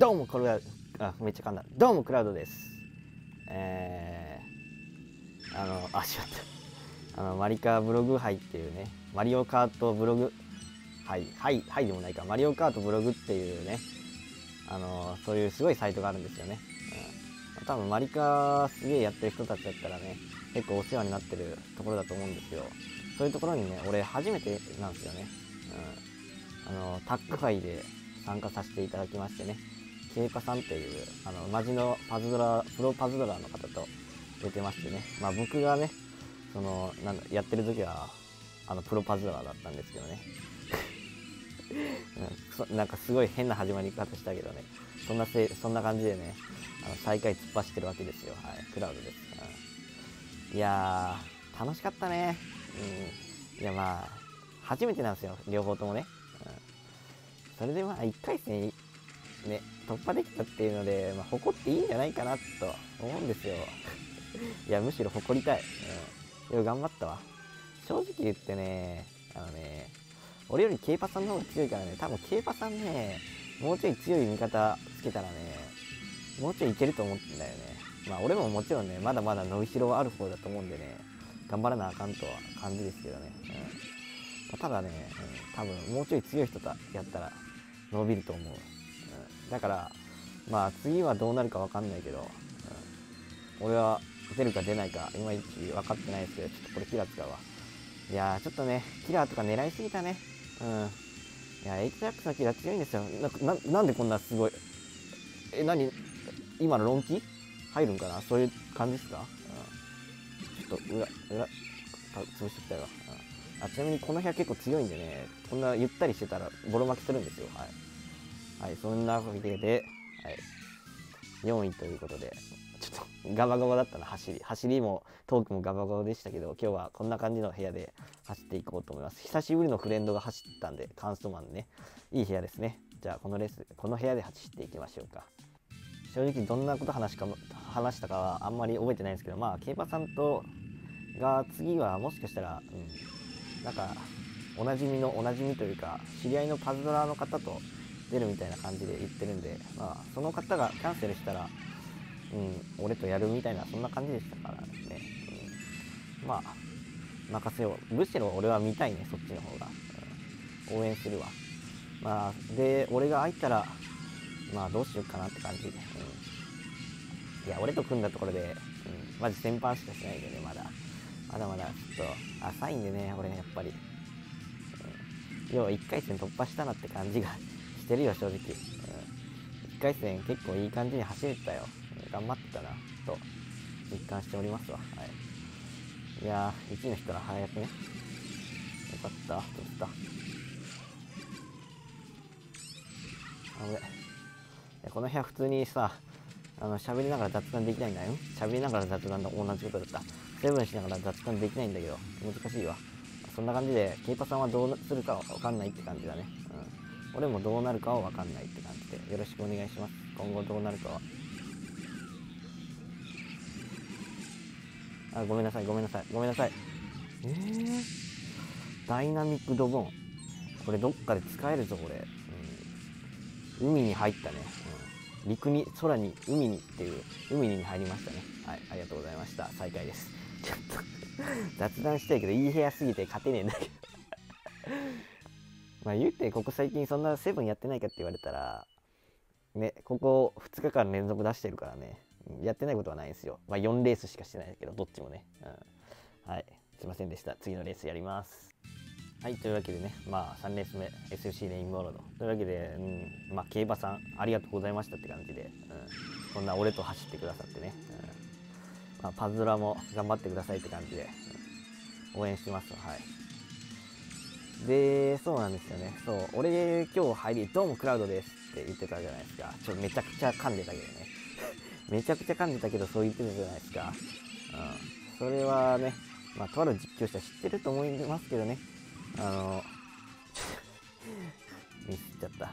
どうもこれはあめっちゃ噛んだ。どうもクラウドです。えー、あのあしまった。あのマリカブログ杯っていうねマリオカートブログ。はいはいはいでもないか。マリオカートブログっていうねあのそういうすごいサイトがあるんですよね、うん、多分マリカすげえやってる人たちだったらね結構お世話になってるところだと思うんですよそういうところにね俺初めてなんですよね、うん、あのタッグ杯で参加させていただきましてね。ケイパさんっていうあのマジのパズドラプロパズドラの方と出てましてね。まあ僕がねそのなんだやってる時はあのプロパズドラだったんですけどね。うん、なんかすごい変な始まり方したけどね。そんなせそんな感じでねあの最下位突っ走ってるわけですよ。はいクラウドで。す、うん、いやー楽しかったね。うん。いやまあ初めてなんですよ。両方ともね、うん、それでまあ1回戦ね突破できたっていうので、まあ、誇っていいんじゃないかなと思うんですよ。いやむしろ誇りたい、うん、よ頑張ったわ。正直言ってねあのね俺よりケイパさんの方が強いからね多分ケイパさんねもうちょい強い味方つけたらねもうちょいいけると思ってんだよね。まあ俺ももちろんねまだまだ伸びしろはある方だと思うんでね頑張らなあかんとは感じですけどね、うん。まあ、ただね、うん、多分もうちょい強い人とやったら伸びると思う、だからまあ次はどうなるか分かんないけど、うん、俺は出るか出ないかいまいち分かってないですけどちょっとこれキラー使うわ。いやーちょっとねキラーとか狙いすぎたね。うん。いや HX のキラー強いんですよ。なんでこんなすごいえ何？今のロンキ？入るんかな？そういう感じですか、うん、ちょっと裏裏潰してきたよ、うん、あちなみにこの部屋結構強いんでねこんなゆったりしてたらボロ負けするんですよ。はい、はい、そんなわけで、はい、4位ということでちょっとガバガバだったな走り。走りもトークもガバガバでしたけど今日はこんな感じの部屋で走っていこうと思います。久しぶりのフレンドが走ったんでカンストマンね。いい部屋ですね。じゃあこのレースこの部屋で走っていきましょうか。正直どんなこと話か話したかはあんまり覚えてないんですけどまあ競馬さんとが次はもしかしたら、うん、なんかおなじみのおなじみというか知り合いのパズドラの方と出るみたいな感じで言ってるんで、まあ、その方がキャンセルしたら、うん、俺とやるみたいなそんな感じでしたからね、うん、まあ任せよう。むしろ俺は見たいねそっちの方が、うん、応援するわ。まあで俺が空いたらまあどうしようかなって感じ、うん、いや俺と組んだところで、うん、マジ先輩しかしないんでねまだ。まだまだちょっと浅いんでね俺やっぱり、要は1回戦突破したなって感じがしてるよ正直、うん、1回戦結構いい感じに走れたよ、頑張ったな。と実感しておりますわ。はい。いやー1位の人は早くね。よかった。取った？あぶねこの部屋普通にさあの喋りながら雑談できないんだよ。喋りながら雑談と同じことだった。セブンしながら雑談できないんだけど難しいわ。そんな感じでケイパさんはどうするかわかんないって感じだね。うん。俺もどうなるかはわかんないって感じでよろしくお願いします。今後どうなるかは。あごめんなさいごめんなさいごめんなさい。えー、ダイナミックドボン。これどっかで使えるぞこれ、うん、海に入ったね、うん。陸に空に海にっていう海に入りましたね。はいありがとうございました。再開です。ちょっと雑談したいけどいい部屋すぎて勝てねえんだけど。まあ言うてここ最近そんなセブンやってないかって言われたらねここ2日間連続出してるからね。やってないことはないんですよ。まあ4レースしかしてないけどどっちもね、うん、はい。すいませんでした。次のレースやります。はい、というわけでね、まあ、3レース目、SFC レインボールド。というわけで、うん、まあ、競馬さん、ありがとうございましたって感じで、うん、こんな俺と走ってくださってね、うん、まあ、パズドラも頑張ってくださいって感じで、応援してます。はい。で、そうなんですよね。そう、俺、今日入り、どうもクラウドですって言ってたじゃないですか。ちょ、めちゃくちゃ噛んでたけどね。めちゃくちゃ噛んでたけど、そう言ってたじゃないですか。うん。それはね、まあ、とある実況者知ってると思いますけどね。あの、ミスっちゃった。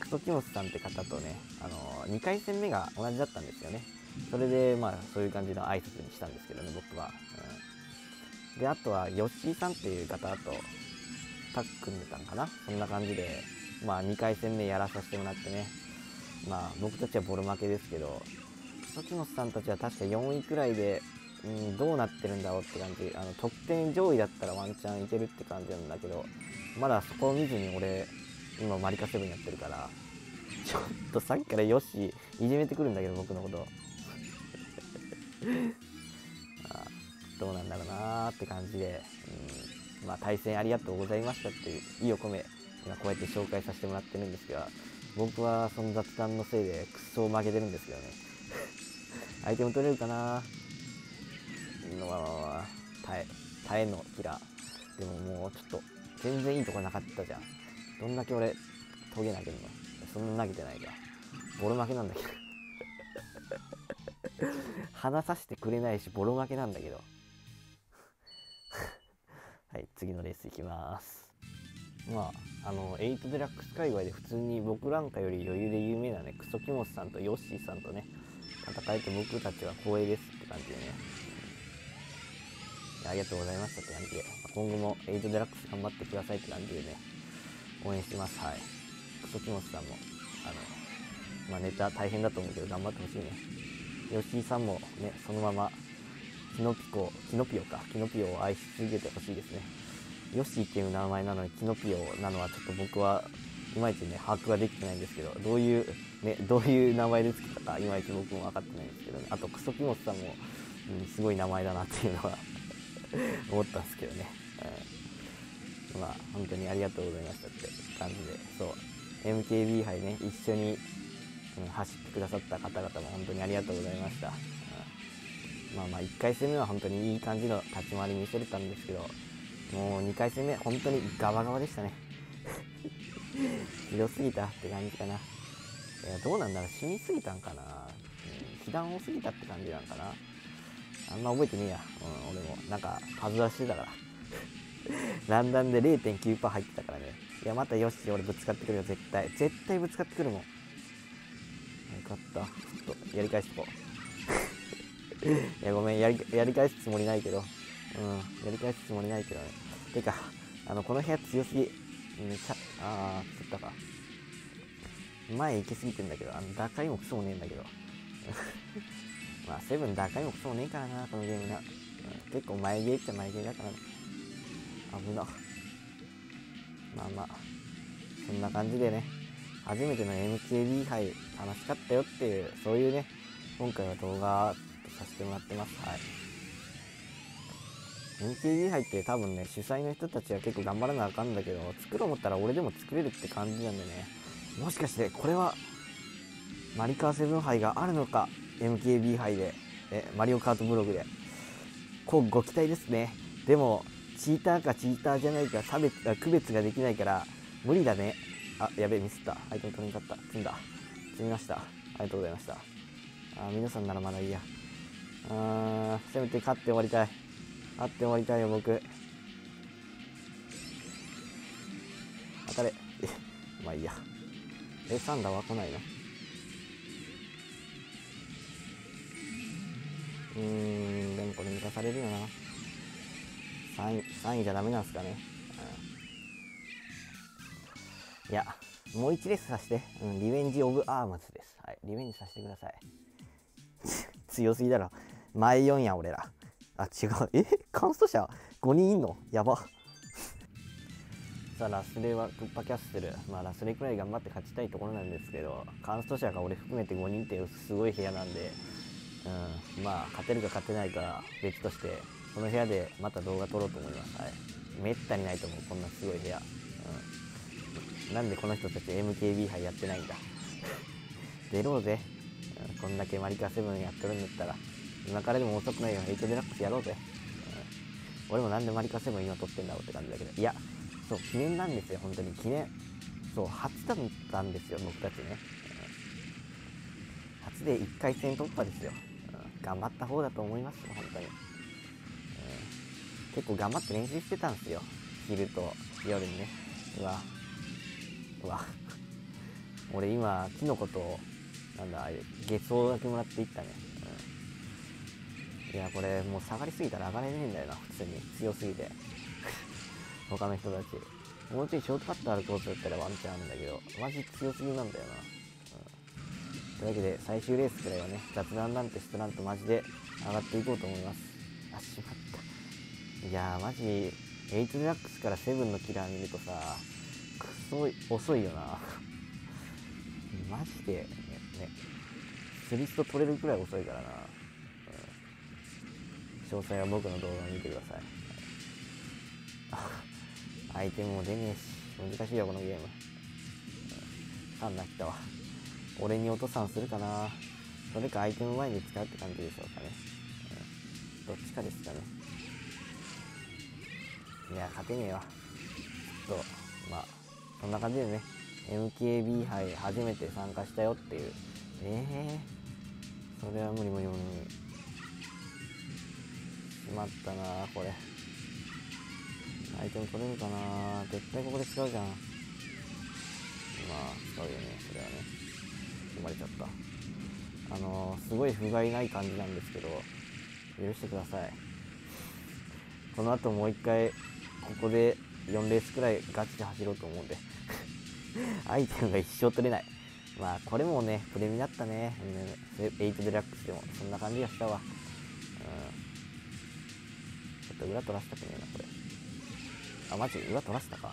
クソキモスさんって方とね、あの、2回戦目が同じだったんですよね。それで、まあ、そういう感じの挨拶にしたんですけどね、僕は。うん、で、あとは、ヨッシーさんっていう方とタッグ組んでたのかな？そんな感じで、まあ、2回戦目やらさせてもらってね。まあ僕たちはボロ負けですけど時本さんたちは確か4位くらいで、うん、どうなってるんだろうって感じ。あの得点上位だったらワンチャンいけるって感じなんだけどまだそこを見ずに俺今マリカセブンやってるからちょっとさっきからヨッシーいじめてくるんだけど僕のこと。あどうなんだろうなーって感じで、うん、まあ対戦ありがとうございましたっていう意を込め今こうやって紹介させてもらってるんですが僕はその雑談のせいでクソ負けてるんですけどね。アイテム取れるかな？まあまあまあ耐え耐えのキラー。でももうちょっと全然いいとこなかったじゃん。どんだけ俺トゲ投げるの？そんな投げてないか。ボロ負けなんだけど。話させてくれないしボロ負けなんだけど。はい次のレースいきますまああの8デラックス界隈で普通に僕なんかより余裕で有名なねクソキモスさんとヨッシーさんとね戦えて僕たちは光栄ですって感じでね、ありがとうございましたって感じで、今後も8デラックス頑張ってくださいって感じでね、応援してます。はい。クソキモスさんも、あの、まあ、ネタ大変だと思うけど頑張ってほしいね。吉井さんもね、そのまま、キノピコ、キノピオか、キノピオを愛し続けてほしいですね。ヨッシーっていう名前なのにキノピオなのはちょっと僕はいまいちね、把握ができてないんですけど、どういう、ね、どういう名前でつけたか、いまいち僕も分かってないんですけどね。あと、クソキモスさんも、うん、すごい名前だなっていうのは 思ったんですけどね。うん、まあ、本当にありがとうございましたって感じで、そう、MKB 杯ね、一緒に、うん、走ってくださった方々も本当にありがとうございました。まあまあ、1回戦目は本当にいい感じの立ち回り見せれたんですけど、もう2回戦目、本当にガバガバでしたね。ひどすぎたって感じかな。いや、どうなんだろう、死にすぎたんかな。うん、被弾多すぎたって感じなんかな。あんま覚えてねえや。うん、俺も。なんか、数出してたから。ランダムで0.9%入ってたからね。いや、またよし、俺ぶつかってくるよ、絶対。絶対ぶつかってくるもん。よかった。ちょっと、やり返しとこう。いや、ごめんやり、やり返すつもりないけど。うん、やり返すつもりないけどね。てか、あの、この部屋強すぎ。うん、さあー、釣ったか。前行き過ぎてんだけど、あの、打開もクソもねえんだけど。まあ、セブン打開もクソもねえからな、このゲームな。うん、結構前ゲーっちゃ前ゲーだからな。危な。まあまあ、そんな感じでね、初めての MKB 杯楽しかったよっていう、そういうね、今回は動画させてもらってます。はい。MTV 杯って多分ね、主催の人たちは結構頑張らなあかんだけど、作ろう思ったら俺でも作れるって感じなんでね、もしかしてこれは、マリカーセブン杯があるのか、MKB 杯で、え、マリオカートブログで。こうご期待ですね。でも、チーターかチーターじゃないか差別区別ができないから、無理だね。あ、やべえ、ミスった。アイテム取れなかった。積んだ。積みました。ありがとうございました。あ、皆さんならまだいいや。うー、せめて勝って終わりたい。あって終わりたいよ僕。当たれ。まあいいや。えサンダーは来ないの？うーんでもこれ満たされるよな。3位 ,3 位じゃダメなんすかね、うん、いやもう1レースさせて、うん、リベンジ・オブ・アームズです。はいリベンジさせてください。強すぎだろ。前4や俺らあ、違う。え？カンスト社5人いんの？やば。さあ、ラスレはクッパキャッスル。まあ、ラスレくらい頑張って勝ちたいところなんですけど、カンスト社が俺含めて5人ってすごい部屋なんで、うん、まあ、勝てるか勝てないか別として、この部屋でまた動画撮ろうと思います。はい。めったにないと思う、こんなすごい部屋。うん。なんでこの人たち MKB 杯やってないんだ？出ろうぜ。うん、こんだけマリカセブンやってるんだったら。今からでも遅くないよ。8デラックスやろうぜ。うん、俺もなんでマリカセブン今撮ってんだろうって感じだけど。いや、そう、記念なんですよ、本当に。記念。そう、初だったんですよ、僕たちね。うん、初で1回戦突破ですよ。うん、頑張った方だと思いますよ、本当に。うん、結構頑張って練習してたんですよ。昼と夜にね。うわ。うわ。俺今、キノコと、なんだ、あれ、月草だけもらっていったね。いや、これもう下がりすぎたら上がれねえんだよな、普通に。強すぎて。他の人たち。もうちょいショートカットあるコースだったらワンチャンあるんだけど、マジ強すぎなんだよな。うん、というわけで最終レースくらいはね雑談なんてしとらんとマジで上がっていこうと思いますあしまったいやーマジ8デラックスから7のキラー見るとさくそい遅いよな マジでねねスリスト取れるくらい遅いからな、詳細は僕の動画を見てください。アイテムも出ねえし難しいよこのゲーム、うん、3泣きたわ俺に落とさんするかな。それかアイテム前に使うって感じでしょうかね、うん、どっちかですかね。いや勝てねえわ。ちょっとまあそんな感じでね。MKB 杯初めて参加したよっていう。ええー、それは無理無理無理しまったなこれ。アイテム取れるかな絶対ここで使うじゃん。まあ使うよねそれはね。生まれちゃった。あのー、すごい不甲斐ない感じなんですけど許してください。この後もう一回ここで4レースくらいガチで走ろうと思うんで。アイテムが一生取れない。まあこれもねプレミだったね。8デラックスでもそんな感じがしたわ。っと裏取らせたくねえなこれあマジ裏取らせたか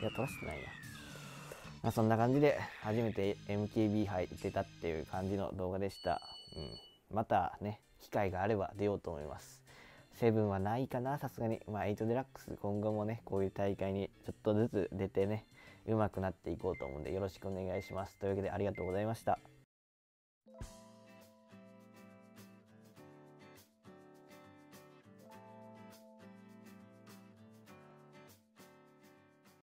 いや取らせてないなまあ、そんな感じで初めて MKB 杯出たっていう感じの動画でした。うん、またね、機会があれば出ようと思います。セブンはないかな、さすがに。まあ、8デラックス、今後もね、こういう大会にちょっとずつ出てね、上手くなっていこうと思うんで、よろしくお願いします。というわけで、ありがとうございました。